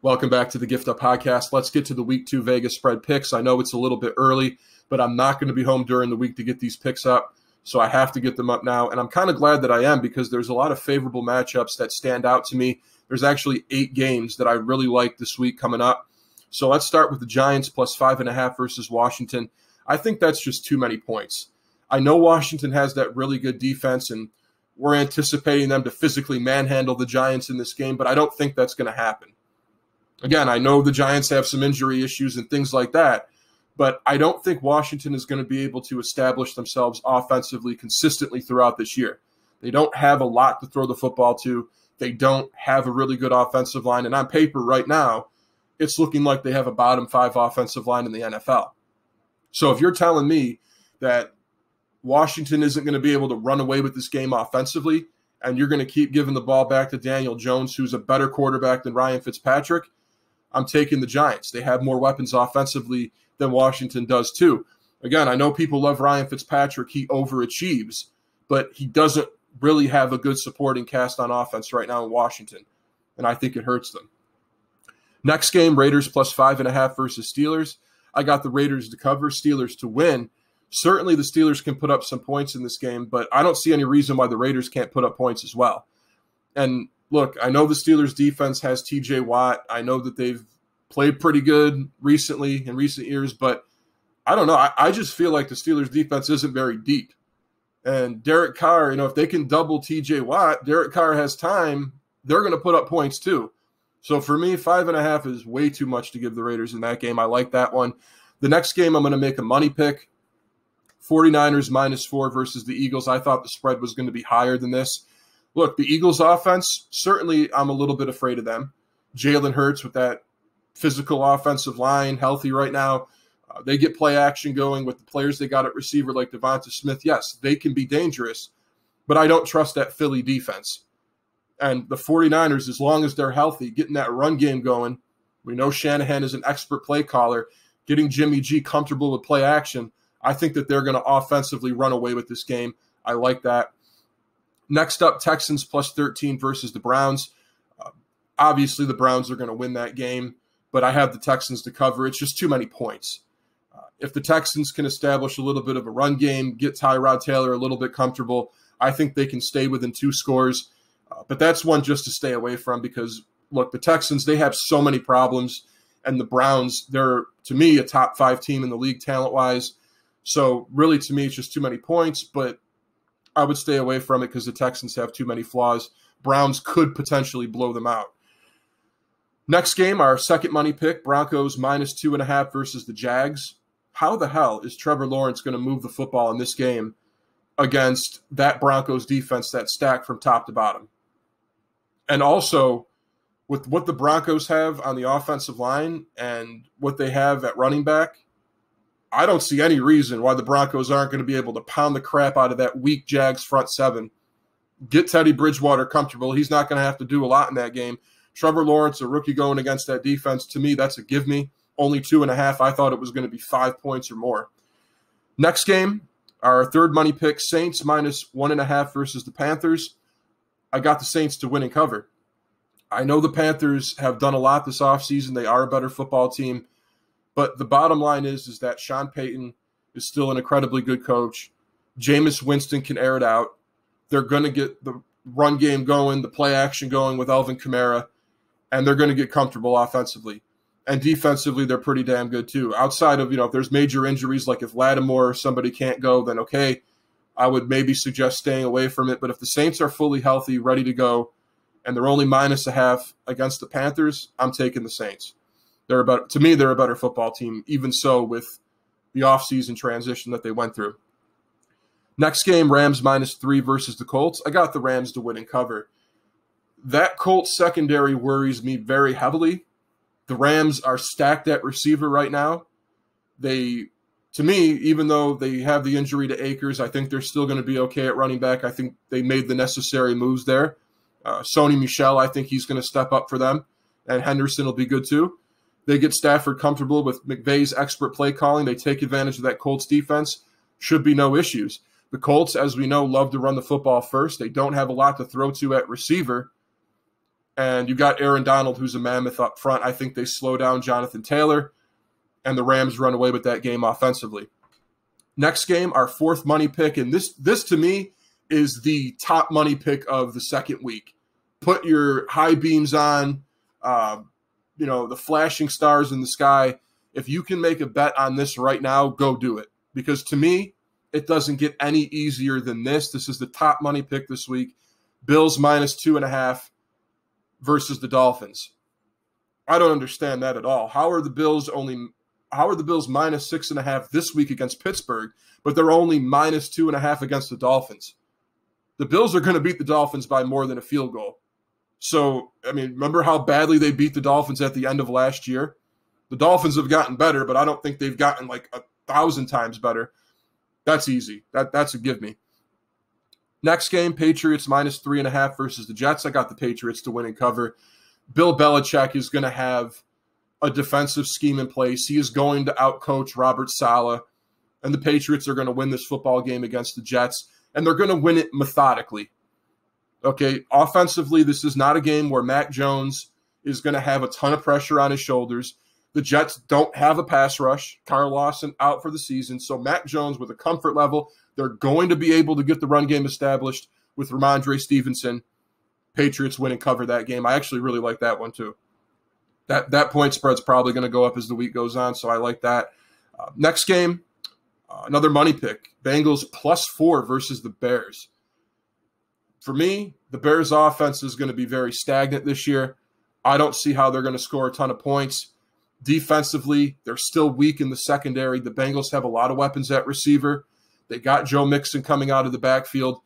Welcome back to the Gift Up Podcast. Let's get to the week two Vegas spread picks. I know it's a little bit early, but I'm not going to be home during the week to get these picks up. So I have to get them up now. And I'm kind of glad that I am because there's a lot of favorable matchups that stand out to me. There's actually eight games that I really like this week coming up. So let's start with the Giants plus five and a half versus Washington. I think that's just too many points. I know Washington has that really good defense, and we're anticipating them to physically manhandle the Giants in this game, but I don't think that's going to happen. Again, I know the Giants have some injury issues and things like that, but I don't think Washington is going to be able to establish themselves offensively consistently throughout this year. They don't have a lot to throw the football to. They don't have a really good offensive line. And on paper, right now, it's looking like they have a bottom five offensive line in the NFL. So if you're telling me that Washington isn't going to be able to run away with this game offensively, and you're going to keep giving the ball back to Daniel Jones, who's a better quarterback than Ryan Fitzpatrick, I'm taking the Giants. They have more weapons offensively than Washington does, too. Again, I know people love Ryan Fitzpatrick. He overachieves, but he doesn't really have a good supporting cast on offense right now in Washington. And I think it hurts them. Next game, Raiders plus five and a half versus Steelers. I got the Raiders to cover, Steelers to win. Certainly, the Steelers can put up some points in this game, but I don't see any reason why the Raiders can't put up points as well. And look, I know the Steelers defense has TJ Watt. I know that they've played pretty good recently in recent years, but I don't know. I, I, just feel like the Steelers defense isn't very deep. And Derek Carr, you know, if they can double TJ Watt, Derek Carr has time, they're going to put up points too. So for me, five and a half is way too much to give the Raiders in that game. I like that one. The next game, I'm going to make a money pick 49ers minus four versus the Eagles. I thought the spread was going to be higher than this look, the Eagles' offense, certainly I'm a little bit afraid of them. Jalen Hurts with that physical offensive line, healthy right now. Uh, they get play action going with the players they got at receiver like Devonta Smith. Yes, they can be dangerous, but I don't trust that Philly defense. And the 49ers, as long as they're healthy, getting that run game going, we know Shanahan is an expert play caller, getting Jimmy G comfortable with play action. I think that they're going to offensively run away with this game. I like that. Next up, Texans plus 13 versus the Browns. Uh, obviously, the Browns are going to win that game, but I have the Texans to cover. It's just too many points. Uh, if the Texans can establish a little bit of a run game, get Tyrod Taylor a little bit comfortable, I think they can stay within two scores. Uh, but that's one just to stay away from because, look, the Texans, they have so many problems. And the Browns, they're, to me, a top five team in the league talent wise. So, really, to me, it's just too many points. But I would stay away from it because the Texans have too many flaws. Browns could potentially blow them out. Next game, our second money pick Broncos minus two and a half versus the Jags. How the hell is Trevor Lawrence going to move the football in this game against that Broncos defense that stacked from top to bottom? And also, with what the Broncos have on the offensive line and what they have at running back, I don't see any reason why the Broncos aren't going to be able to pound the crap out of that weak Jags front seven. Get Teddy Bridgewater comfortable. He's not going to have to do a lot in that game. Trevor Lawrence, a rookie going against that defense, to me, that's a give me. Only two and a half. I thought it was going to be five points or more. Next game, our third money pick Saints minus one and a half versus the Panthers. I got the Saints to win and cover. I know the Panthers have done a lot this offseason. They are a better football team. But the bottom line is, is that Sean Payton is still an incredibly good coach. Jameis Winston can air it out. They're going to get the run game going, the play action going with Alvin Kamara, and they're going to get comfortable offensively. And defensively, they're pretty damn good too. Outside of, you know, if there's major injuries, like if Lattimore or somebody can't go, then okay, I would maybe suggest staying away from it. But if the Saints are fully healthy, ready to go, and they're only minus a half against the Panthers, I'm taking the Saints. They're about to me, they're a better football team, even so with the offseason transition that they went through. Next game, Rams minus three versus the Colts. I got the Rams to win and cover. That Colts secondary worries me very heavily. The Rams are stacked at receiver right now. They, to me, even though they have the injury to Akers, I think they're still going to be okay at running back. I think they made the necessary moves there. Uh, Sony Michel, I think he's going to step up for them, and Henderson will be good too. They get Stafford comfortable with McVay's expert play calling. They take advantage of that Colts defense. Should be no issues. The Colts, as we know, love to run the football first. They don't have a lot to throw to at receiver. And you got Aaron Donald, who's a mammoth up front. I think they slow down Jonathan Taylor, and the Rams run away with that game offensively. Next game, our fourth money pick, and this this to me is the top money pick of the second week. Put your high beams on, uh, you know, the flashing stars in the sky. If you can make a bet on this right now, go do it. Because to me, it doesn't get any easier than this. This is the top money pick this week. Bills minus two and a half versus the Dolphins. I don't understand that at all. How are the Bills only how are the Bills minus six and a half this week against Pittsburgh, but they're only minus two and a half against the Dolphins? The Bills are going to beat the Dolphins by more than a field goal. So, I mean, remember how badly they beat the Dolphins at the end of last year? The Dolphins have gotten better, but I don't think they've gotten like a thousand times better. That's easy. That that's a give me. Next game, Patriots minus three and a half versus the Jets. I got the Patriots to win and cover. Bill Belichick is going to have a defensive scheme in place. He is going to outcoach Robert Saleh, and the Patriots are going to win this football game against the Jets, and they're going to win it methodically. Okay, offensively, this is not a game where Mac Jones is going to have a ton of pressure on his shoulders. The Jets don't have a pass rush. Carl Lawson out for the season. So Mac Jones with a comfort level they're going to be able to get the run game established with Rhamondre Stevenson. Patriots win and cover that game. I actually really like that one too. That that point spread's probably going to go up as the week goes on, so I like that. Uh, next game, uh, another money pick: Bengals plus four versus the Bears. For me, the Bears' offense is going to be very stagnant this year. I don't see how they're going to score a ton of points. Defensively, they're still weak in the secondary. The Bengals have a lot of weapons at receiver. They got Joe Mixon coming out of the backfield.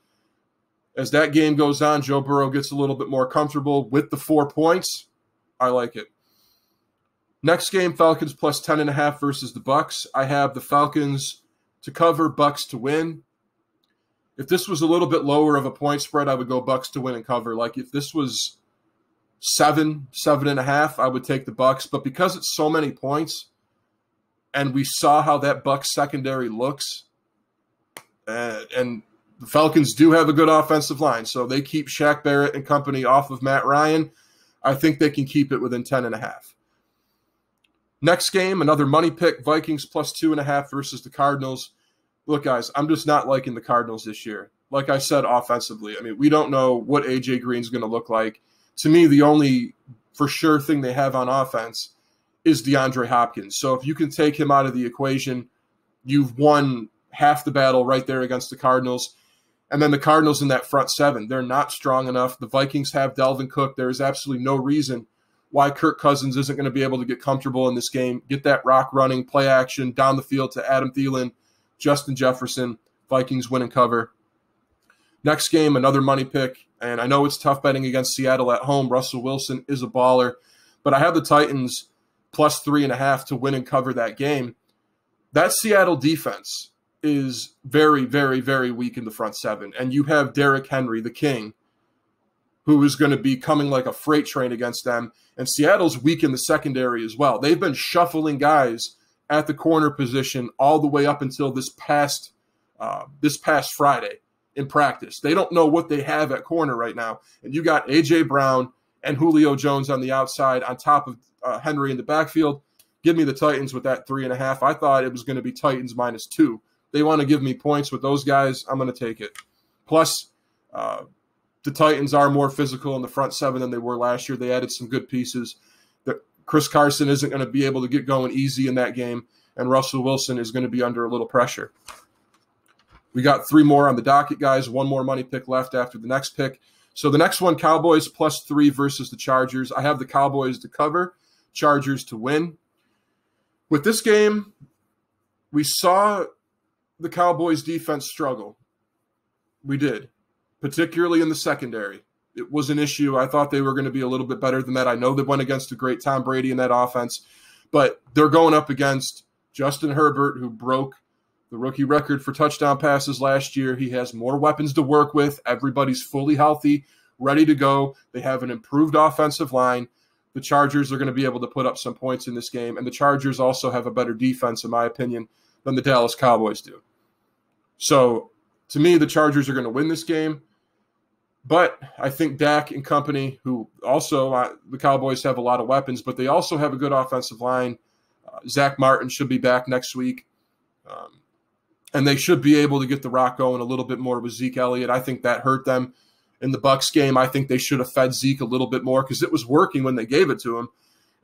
As that game goes on, Joe Burrow gets a little bit more comfortable with the four points. I like it. Next game, Falcons plus 10.5 versus the Bucks. I have the Falcons to cover, Bucks to win. If this was a little bit lower of a point spread, I would go Bucks to win and cover. Like if this was seven, seven and a half, I would take the Bucks. But because it's so many points, and we saw how that Bucks secondary looks, uh, and the Falcons do have a good offensive line, so they keep Shaq Barrett and company off of Matt Ryan. I think they can keep it within 10 and a half. Next game, another money pick Vikings plus two and a half versus the Cardinals. Look, guys, I'm just not liking the Cardinals this year. Like I said, offensively, I mean, we don't know what AJ Green's going to look like. To me, the only for sure thing they have on offense is DeAndre Hopkins. So if you can take him out of the equation, you've won half the battle right there against the Cardinals. And then the Cardinals in that front seven, they're not strong enough. The Vikings have Dalvin Cook. There is absolutely no reason why Kirk Cousins isn't going to be able to get comfortable in this game, get that rock running, play action down the field to Adam Thielen, Justin Jefferson. Vikings win and cover. Next game, another money pick. And I know it's tough betting against Seattle at home. Russell Wilson is a baller, but I have the Titans plus three and a half to win and cover that game. That Seattle defense is very, very, very weak in the front seven. And you have Derrick Henry, the king, who is going to be coming like a freight train against them. And Seattle's weak in the secondary as well. They've been shuffling guys at the corner position all the way up until this past uh, this past Friday in practice. They don't know what they have at corner right now. And you got AJ Brown and Julio Jones on the outside on top of uh, Henry in the backfield. Give me the Titans with that three and a half. I thought it was going to be Titans minus two they want to give me points with those guys, I'm going to take it. Plus, uh, the Titans are more physical in the front seven than they were last year. They added some good pieces. Chris Carson isn't going to be able to get going easy in that game, and Russell Wilson is going to be under a little pressure. We got three more on the docket, guys. One more money pick left after the next pick. So the next one, Cowboys plus three versus the Chargers. I have the Cowboys to cover, Chargers to win. With this game, we saw the Cowboys defense struggle. We did, particularly in the secondary. It was an issue. I thought they were going to be a little bit better than that. I know they went against a great Tom Brady in that offense, but they're going up against Justin Herbert, who broke the rookie record for touchdown passes last year. He has more weapons to work with. Everybody's fully healthy, ready to go. They have an improved offensive line. The Chargers are going to be able to put up some points in this game, and the Chargers also have a better defense, in my opinion, than the Dallas Cowboys do. So to me, the Chargers are going to win this game. But I think Dak and company, who also uh, the Cowboys have a lot of weapons, but they also have a good offensive line. Uh, Zack Martin should be back next week. Um, and they should be able to get the rock going a little bit more with Zeke Elliott. I think that hurt them in the Bucks game. I think they should have fed Zeke a little bit more because it was working when they gave it to him,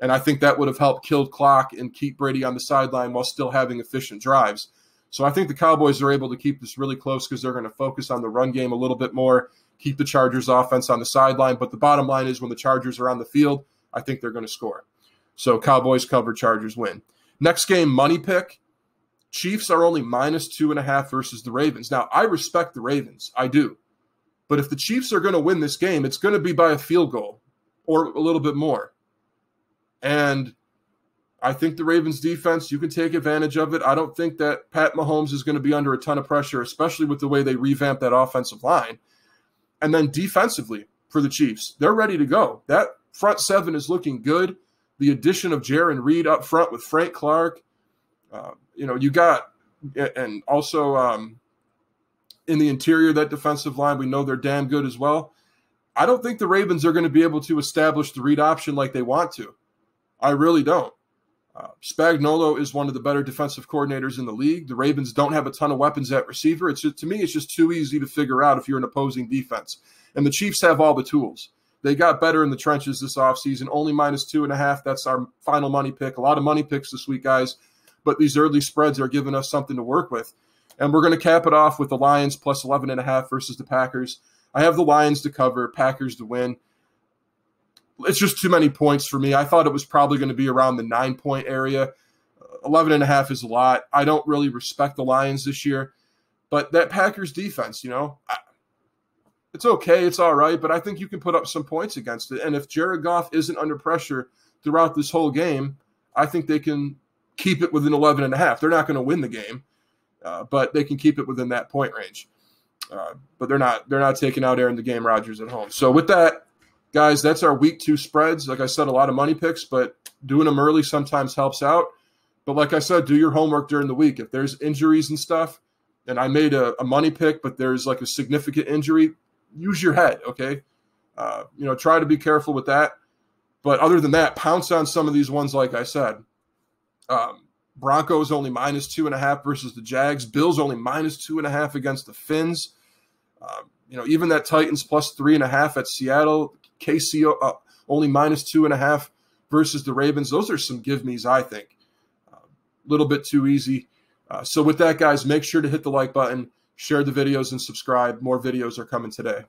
and I think that would have helped kill clock and keep Brady on the sideline while still having efficient drives. So I think the Cowboys are able to keep this really close because they're going to focus on the run game a little bit more, keep the Chargers offense on the sideline. But the bottom line is when the Chargers are on the field, I think they're going to score. So Cowboys cover, Chargers win. Next game, money pick. Chiefs are only minus two and a half versus the Ravens. Now, I respect the Ravens. I do. But if the Chiefs are going to win this game, it's going to be by a field goal or a little bit more. And I think the Ravens defense, you can take advantage of it. I don't think that Pat Mahomes is going to be under a ton of pressure, especially with the way they revamped that offensive line. And then defensively for the Chiefs, they're ready to go. That front seven is looking good. The addition of Jarran Reed up front with Frank Clark, uh, you know, you got, and also um, in the interior, that defensive line, we know they're damn good as well. I don't think the Ravens are going to be able to establish the read option like they want to. I really don't. Uh, Spagnuolo is one of the better defensive coordinators in the league. The Ravens don't have a ton of weapons at receiver. It's just, to me, it's just too easy to figure out if you're an opposing defense. And the Chiefs have all the tools. They got better in the trenches this offseason, only minus two and a half. That's our final money pick. A lot of money picks this week, guys but these early spreads are giving us something to work with. And we're going to cap it off with the Lions plus 11 and a half versus the Packers. I have the Lions to cover, Packers to win. It's just too many points for me. I thought it was probably going to be around the nine point area. 11 and a half is a lot. I don't really respect the Lions this year, but that Packers defense, you know, it's okay. It's all right, but I think you can put up some points against it. And if Jared Goff isn't under pressure throughout this whole game, I think they can keep it within 11 and a half. They're not going to win the game, uh, but they can keep it within that point range. Uh, but they're not they're not taking out Aaron the game Rodgers at home. So with that, guys, that's our week two spreads. Like I said, a lot of money picks, but doing them early sometimes helps out. But like I said, do your homework during the week. If there's injuries and stuff, and I made a, a money pick, but there's like a significant injury, use your head. Okay, uh, you know, try to be careful with that. But other than that, pounce on some of these ones, like I said. Um, Broncos only minus two and a half versus the Jags. Bills only minus two and a half against the Finns. Um, you know, even that Titans plus three and a half at Seattle. KC uh, only minus two and a half versus the Ravens. Those are some give me's, I think. A uh, little bit too easy. Uh, so with that, guys, make sure to hit the like button, share the videos, and subscribe. More videos are coming today.